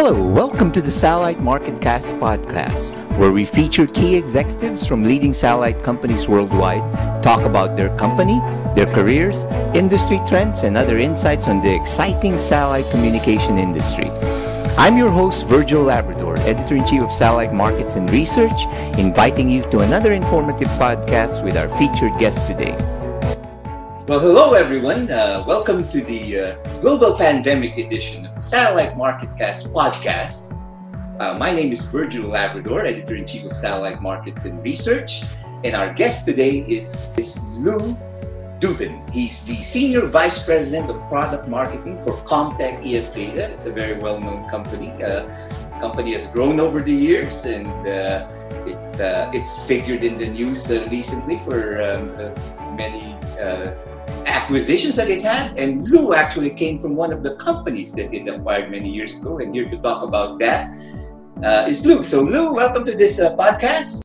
Hello, welcome to the Satellite Marketcast podcast, where we feature key executives from leading satellite companies worldwide, talk about their company, their careers, industry trends, and other insights on the exciting satellite communication industry. I'm your host, Virgil Labrador, editor in chief of Satellite Markets and Research, inviting you to another informative podcast with our featured guest today. Well, hello everyone. Uh, welcome to the uh, Global Pandemic Edition Satellite Marketcast podcast. Uh, my name is Virgil Labrador, editor in chief of Satellite Markets and Research, and our guest today is, is Lou Dubin. He's the senior vice president of product marketing for Comtech EF Data. It's a very well-known company. Uh, company has grown over the years, and uh, it, uh, it's figured in the news recently for um, many acquisitions that it had. And Lou actually came from one of the companies that it acquired many years ago. And here to talk about that uh, is Lou. So, Lou, welcome to this uh, podcast.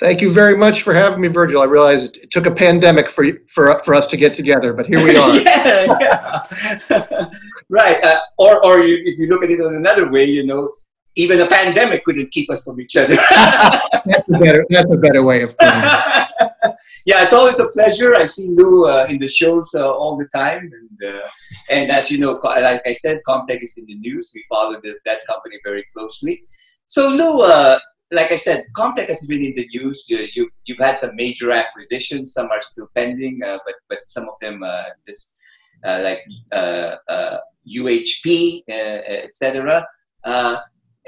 Thank you very much for having me, Virgil. I realized it took a pandemic for for for us to get together, but here we are. yeah, yeah. right. Uh, or or you, if you look at it in another way, you know, even a pandemic couldn't keep us from each other. that's a better. That's a better way of putting it. Yeah, it's always a pleasure. I see Lou uh, in the shows uh, all the time, and uh, and as you know, like I said, Comtech is in the news. We follow the, that company very closely. So Lou, uh, like I said, Comtech has been in the news. You, you've had some major acquisitions. Some are still pending, uh, but but some of them just like UHP, etc.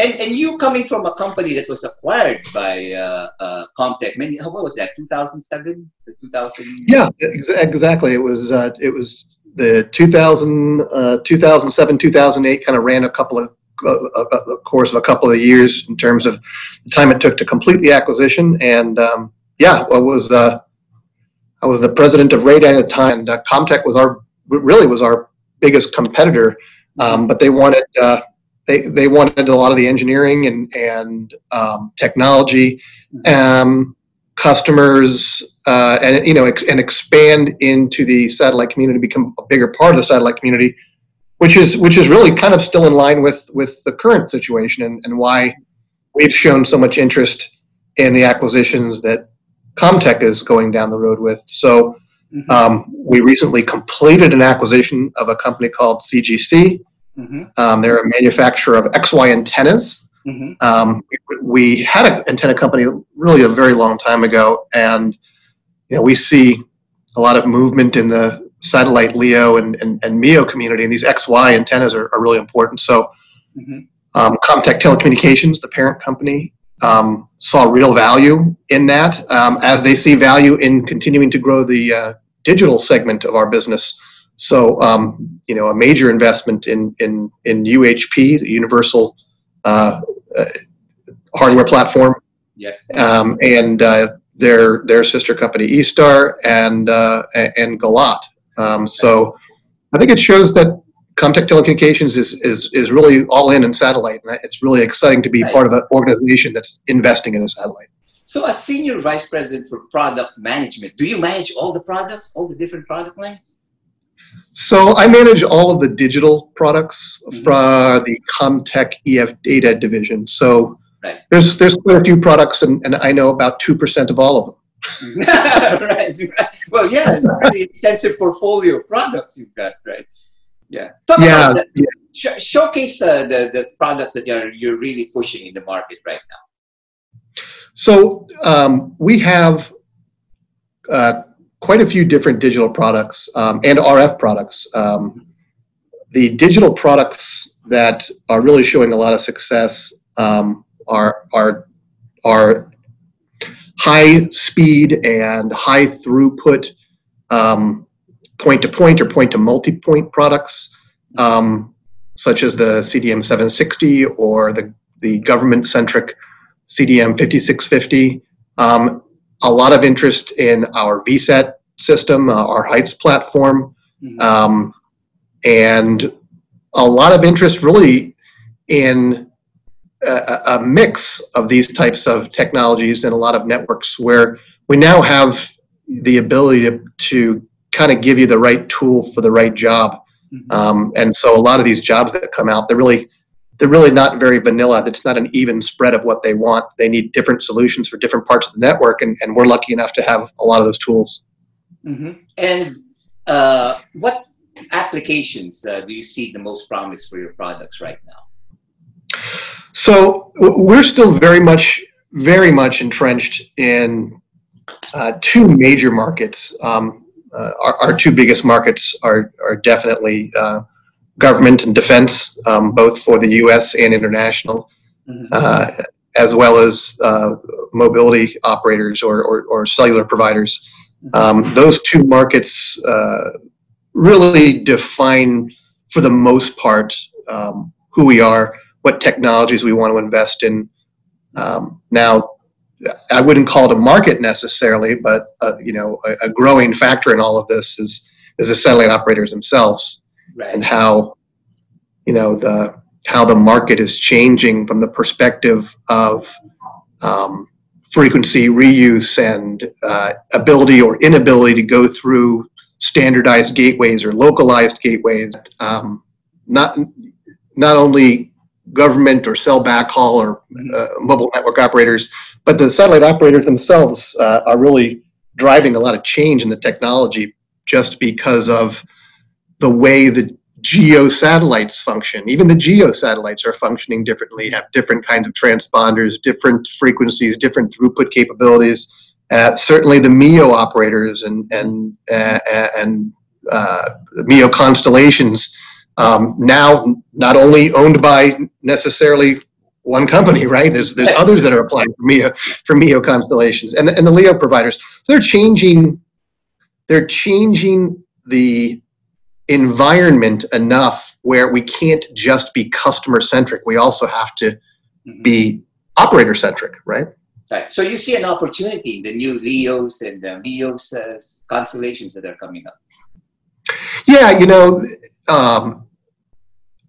And, and you coming from a company that was acquired by uh, uh, Comtech, many, what was that, 2007? 2000? Yeah, ex- exactly. It was, uh, it was the 2000, uh, 2007, 2008 kind of ran a couple of, uh, uh, a, course of a couple of years in terms of the time it took to complete the acquisition. And um, yeah, I was, I was the president of Radyne at the time. And, Comtech was our, really was our biggest competitor. Um, but they wanted, they, they wanted a lot of the engineering and, and um, technology, um, customers, uh, and you know, ex- and expand into the satellite community, become a bigger part of the satellite community, which is which is really kind of still in line with with the current situation and, and why we've shown so much interest in the acquisitions that Comtech is going down the road with. So. Mm-hmm. Um, we recently completed an acquisition of a company called CGC, Mm-hmm. Um, they're a manufacturer of XY antennas. Mm-hmm. Um, we had an antenna company really a very long time ago, and you know we see a lot of movement in the satellite LEO and, and, and MEO community, and these XY antennas are, are really important. So, mm-hmm. um, Comtech Telecommunications, the parent company, um, saw real value in that, um, as they see value in continuing to grow the uh, digital segment of our business. So, um, you know, a major investment in in in UHP, the Universal uh, uh, Hardware Platform, yeah, um, and uh, their their sister company eStar and uh, and Gilat. Um, so, I think it shows that Comtech Telecommunications is is is really all in in satellite, and it's really exciting to be right. part of an organization that's investing in a satellite. So, as senior vice president for product management, do you manage all the products, all the different product lines? So I manage all of the digital products mm-hmm. for the Comtech EF Data division. So right. there's there's quite a few products, and, and I know about two percent of all of them. right, right. Well, yeah, it's a pretty extensive portfolio of products you've got, right? Yeah. Talk yeah. yeah. Sh- showcase uh, the the products that you're you're really pushing in the market right now. So um, we have. Uh, quite a few different digital products um, and RF products. Um, the digital products that are really showing a lot of success um, are are are high speed and high throughput point to point or point to multi point products, um, such as the CDM 760 or the the government centric CDM 5650. A lot of interest in our VSAT system, uh, our Heights platform, mm-hmm. um, and a lot of interest really in a, a, mix of these types of technologies and a lot of networks where we now have the ability to, to kind of give you the right tool for the right job. Mm-hmm. Um, and so a lot of these jobs that come out, they're really they're really not very vanilla. That's not an even spread of what they want. They need different solutions for different parts of the network, and, and we're lucky enough to have a lot of those tools. Mm-hmm. And uh, what applications uh, do you see the most promise for your products right now? So we're still very much, very much entrenched in uh, two major markets. Um, uh, our, our, two biggest markets are are definitely uh, government and defense, um, both for the U.S. and international, mm-hmm. uh, as well as uh, mobility operators or, or, or cellular providers. Mm-hmm. Um, those two markets uh, really define, for the most part, um, who we are, what technologies we want to invest in. Um, now, I wouldn't call it a market necessarily, but uh, you know, a, a, growing factor in all of this is is the satellite operators themselves right. and how you know the how the market is changing from the perspective of um, frequency reuse and uh, ability or inability to go through standardized gateways or localized gateways. Um, not not only government or cell backhaul or uh, mobile network operators, but the satellite operators themselves uh, are really driving a lot of change in the technology just because of the way the geo satellites function. Even the geo satellites are functioning differently, have different kinds of transponders, different frequencies, different throughput capabilities. Uh, certainly, the MEO operators and and uh, and uh, the MEO constellations um, now not only owned by necessarily one company, right? There's there's others that are applying for MEO for MEO constellations, and and the LEO providers. So they're changing. They're changing the environment enough where we can't just be customer centric. We also have to mm-hmm. be operator centric, right? Right. So you see an opportunity in the new LEOs and the MEOs uh, constellations that are coming up. Yeah, you know, um,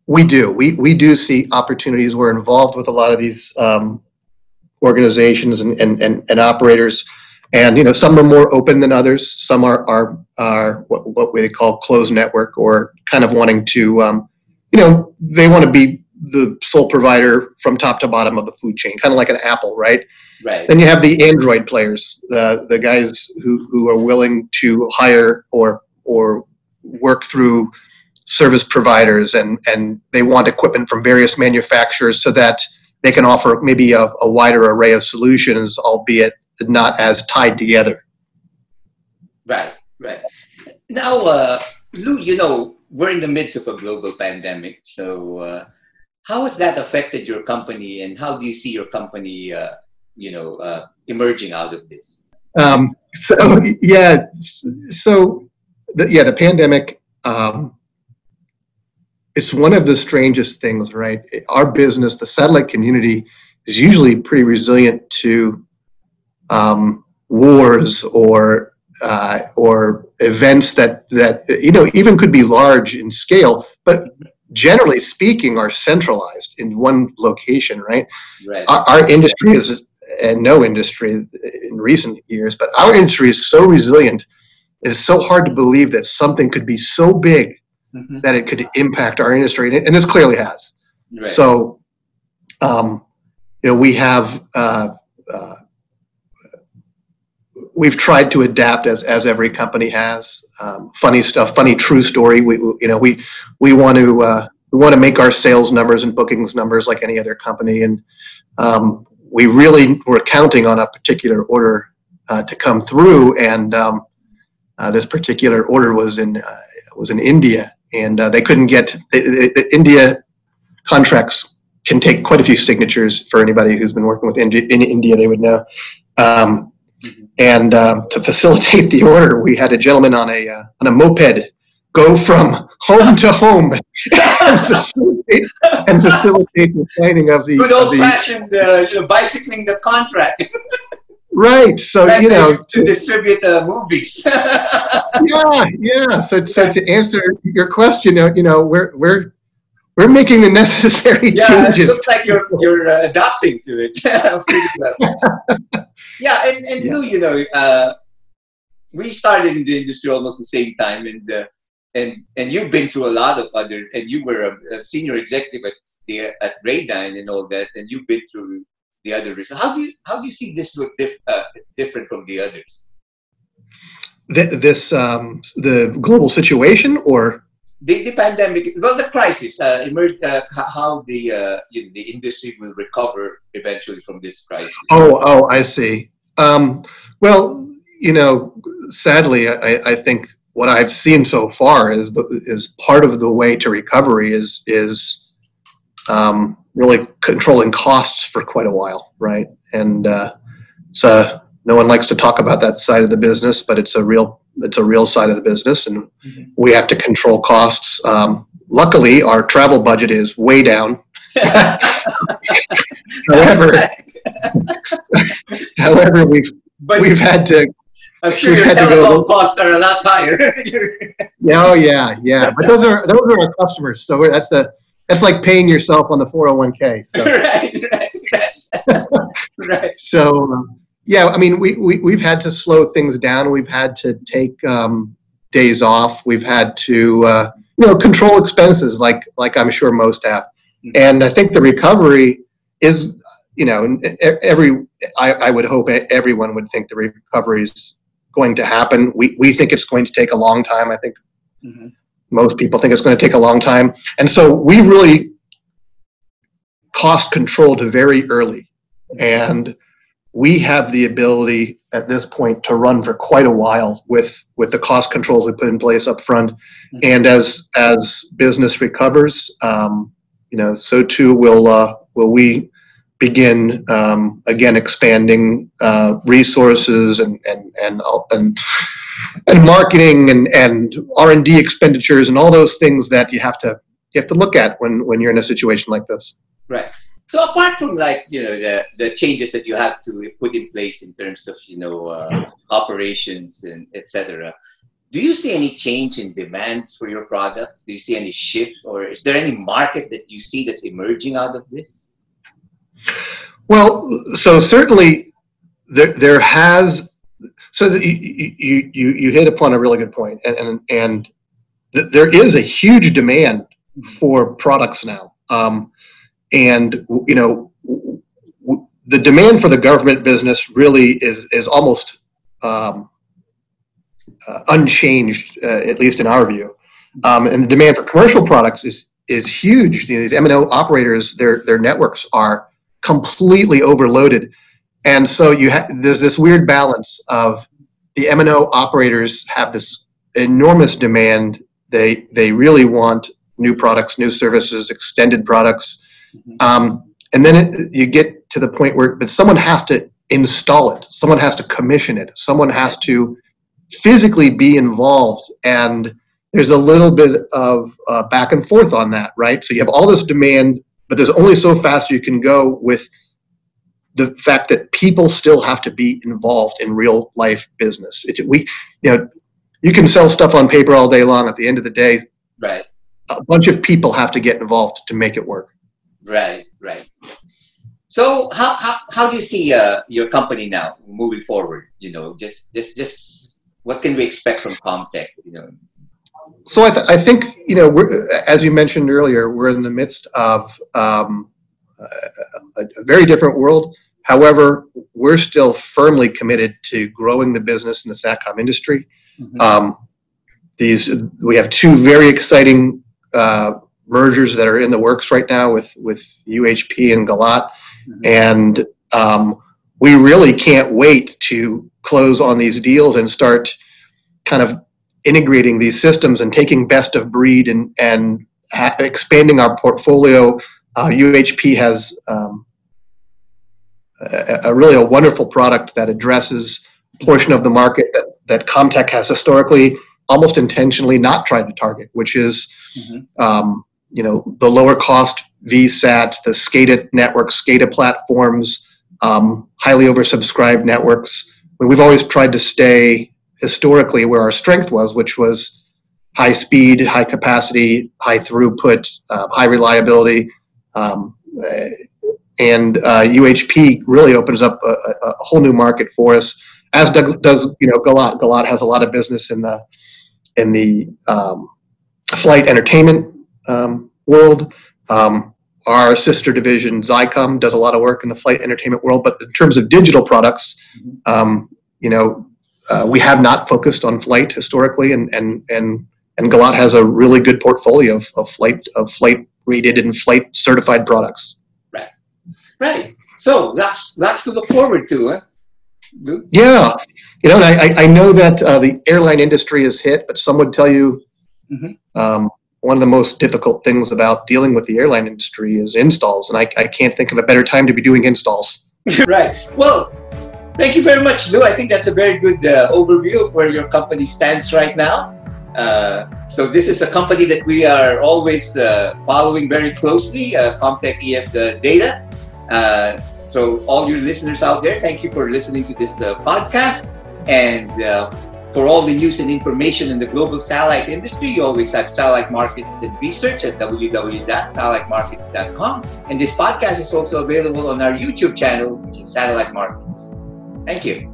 we do. We we do see opportunities. We're involved with a lot of these um, organizations and, and, and, and operators and you know some are more open than others. Some are are are what, what we call closed network or kind of wanting to um, you know they want to be the sole provider from top to bottom of the food chain kind of like an apple right? Right. Then you have the android players the the guys who who are willing to hire or or work through service providers and and they want equipment from various manufacturers so that they can offer maybe a, a wider array of solutions albeit not as tied together. Right, right. Now, uh, Lou, you know, we're in the midst of a global pandemic. So, uh, how has that affected your company, and how do you see your company, uh, you know, uh, emerging out of this? Um, so, yeah, so the, yeah, the pandemic. Um, it's one of the strangest things, right? Our business, the satellite community, is usually pretty resilient to um, wars or uh, or events that that you know even could be large in scale, but generally speaking are centralized in one location. Right. Right. Our, our industry is and no industry in recent years, but our industry is so resilient. It is so hard to believe that something could be so big mm-hmm. that it could impact our industry, and, this clearly has. Right. So, um, you know, we have uh, uh, we've tried to adapt as, as every company has. Um, funny stuff, funny true story. We, you know, we we want to uh, we want to make our sales numbers and bookings numbers like any other company, and um, we really were counting on a particular order uh, to come through, and um, uh, this particular order was in uh, was in India, and uh, they couldn't get India contracts can take quite a few signatures for anybody who's been working with India. In India, they would know. Um, and um, to facilitate the order, we had a gentleman on a uh, on a moped go from home to home and, facilitate, and facilitate the signing of the good old fashioned uh, you know, bicycling the contract. right. So you know to, to distribute the movies. yeah, yeah. So, so to answer your question, you know, we're we're we're making the necessary yeah, changes. it looks like you're you're uh, adapting to it. Yeah, and and yeah. you know, uh, we started in the industry almost the same time, and uh, and and you've been through a lot of other, and you were a, a senior executive at the at Radyne and all that, and you've been through the other. How do you how do you see this look diff, uh, different from the others? this um, the global situation, or the, the pandemic? Well, the crisis uh, emerged. Uh, how the uh, you know, the industry will recover eventually from this crisis? Oh, oh, I see. Um, well, you know, sadly, I, I think what I've seen so far is the, is part of the way to recovery is is um, really controlling costs for quite a while, right? And uh, so no one likes to talk about that side of the business, but it's a real it's a real side of the business, and mm-hmm. we have to control costs. Um, luckily, our travel budget is way down. However, however, we've but we've had to I'm sure your telephone costs are a lot higher. yeah, oh yeah, yeah. But those are those are our customers. So that's the that's like paying yourself on the 401k. So. right, right, right. right. So um, yeah, I mean, we, we we've had to slow things down. We've had to take um, days off. We've had to uh, you know control expenses, like like I'm sure most have. Mm-hmm. And I think the recovery is you know every I, I would hope everyone would think the recovery is going to happen. We, we think it's going to take a long time. I think mm-hmm. most people think it's going to take a long time. And so we really cost controlled very early. And we have the ability at this point to run for quite a while with, with the cost controls we put in place up front. Mm-hmm. And as, as business recovers, um, you know, so too will, uh, will we begin um, again expanding uh, resources and and and and, and marketing and and R and D expenditures and all those things that you have to you have to look at when when you're in a situation like this. Right. So apart from like you know the the changes that you have to put in place in terms of you know uh, operations and etc. Do you see any change in demands for your products? Do you see any shift, or is there any market that you see that's emerging out of this? Well, so certainly there there has so you, you you you hit upon a really good point, and and, and th- there is a huge demand for products now, um, and you know the demand for the government business really is is almost um, unchanged, uh, at least in our view, um, and the demand for commercial products is is huge. You know, these MNO operators, their their networks are completely overloaded. And so you ha- there's this weird balance of the MNO operators have this enormous demand. They they really want new products, new services, extended products, mm-hmm. um, and then it, you get to the point where but someone has to install it, someone has to commission it, someone has to physically be involved, and there's a little bit of uh, back and forth on that, right? So you have all this demand but there's only so fast you can go with the fact that people still have to be involved in real life business. It's we, you know, you can sell stuff on paper all day long. At the end of the day, right, a bunch of people have to get involved to make it work. Right, right. So how how, how do you see uh, your company now moving forward? You know, just just just what can we expect from Comtech? You know, so I, th- I, think you know we're, as you mentioned earlier we're in the midst of um, a, a, very different world however we're still firmly committed to growing the business in the satcom industry mm-hmm. um, these we have two very exciting uh, mergers that are in the works right now with with UHP and Gilat, mm-hmm. and um, we really can't wait to close on these deals and start kind of integrating these systems and taking best of breed and, and ha- expanding our portfolio. Uh, UHP has um, a, a, really a wonderful product that addresses a portion of the market that, that Comtech has historically almost intentionally not tried to target, which is mm-hmm. um, you know the lower cost VSATs, the SCADA networks, SCADA platforms, um, highly oversubscribed networks. We've always tried to stay historically where our strength was, which was high speed, high capacity, high throughput, uh, high reliability. Um, and uh, UHP really opens up a, a, whole new market for us, as does, does you know Galat. Gilat has a lot of business in the in the um, flight entertainment um, world. Um, our sister division, Xicom, does a lot of work in the flight entertainment world. But in terms of digital products, um, you know, uh, we have not focused on flight historically, and and and and Gilat has a really good portfolio of, of flight of flight rated and flight certified products. Right, right. So that's that's to look forward to, huh? Yeah, you know, and I I know that uh, the airline industry is hit, but some would tell you. Mm-hmm. Um, one of the most difficult things about dealing with the airline industry is installs, and I, I can't think of a better time to be doing installs. right. Well, thank you very much, Lou. I think that's a very good uh, overview of where your company stands right now. Uh, so this is a company that we are always uh, following very closely, uh, Comtech EF the data. Uh, so all your listeners out there, thank you for listening to this uh, podcast. And uh, for all the news and information in the global satellite industry, you always have satellite markets and research at www.satellitemarket.com. And this podcast is also available on our YouTube channel, which is Satellite Markets. Thank you.